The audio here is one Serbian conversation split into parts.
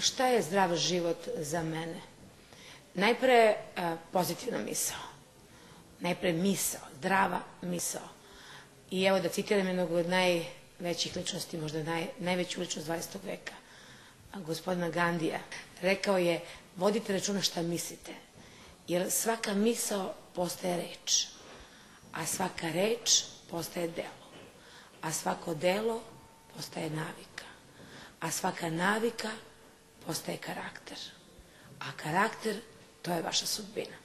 šta je zdrav život za mene? Najpre pozitivna misao. Najpre misao, zdrava misao. I evo da citiram jednog od najvećih ličnosti, možda naj, najveću ličnost 20. veka, gospodina Gandija. Rekao je, vodite računa šta mislite, jer svaka misao postaje reč, a svaka reč postaje delo, a svako delo postaje navika, a svaka navika postaje karakter, a karakter to je vaša sudbina.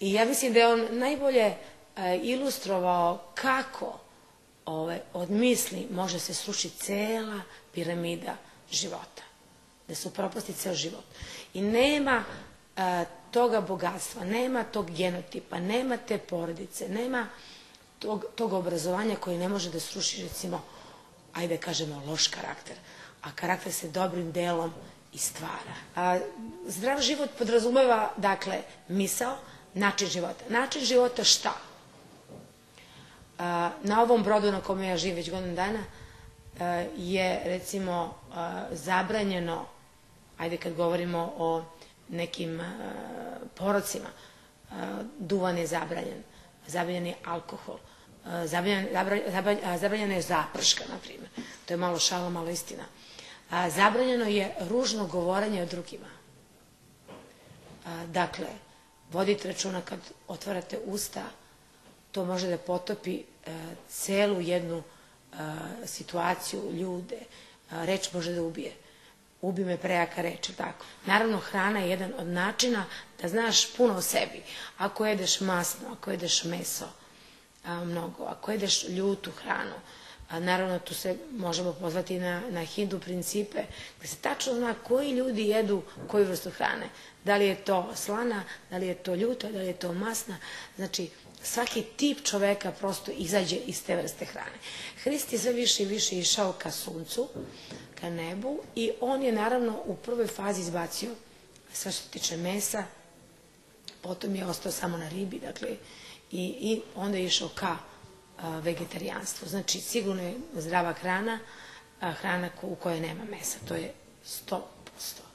I ja mislim da je on najbolje e, ilustrovao kako ove, od misli može se srušiti cela piramida života, da se upropasti ceo život. I nema e, toga bogatstva, nema tog genotipa, nema te porodice, nema tog, tog obrazovanja koji ne može da sruši recimo, ajde kažemo, loš karakter. A karakter se dobrim delom i stvara. A, zdrav život podrazumeva, dakle, misao, način života. Način života šta? Na ovom brodu na kome ja živim već godinu dana je, recimo, zabranjeno, ajde kad govorimo o nekim porocima, duvan je zabranjen, zabranjen je alkohol, zabranjen, zabranjena je zaprška, na primjer. To je malo šala, malo istina a, zabranjeno je ružno govorenje o drugima. A, dakle, vodite računa kad otvarate usta, to može da potopi e, celu jednu e, situaciju, ljude. Reč može da ubije. Ubi me prejaka reč, tako. Naravno, hrana je jedan od načina da znaš puno o sebi. Ako jedeš masno, ako jedeš meso, mnogo, ako jedeš ljutu hranu, naravno tu se možemo pozvati na, na hindu principe, gde se tačno zna koji ljudi jedu koju vrstu hrane. Da li je to slana, da li je to ljuta, da li je to masna. Znači, svaki tip čoveka prosto izađe iz te vrste hrane. Hrist je sve više i više išao ka suncu, ka nebu i on je naravno u prvoj fazi izbacio sve što tiče mesa, potom je ostao samo na ribi, dakle, i, i onda je išao ka vegetarijanstvo. Znači, sigurno je zdrava hrana, hrana u kojoj nema mesa. To je 100% tačno.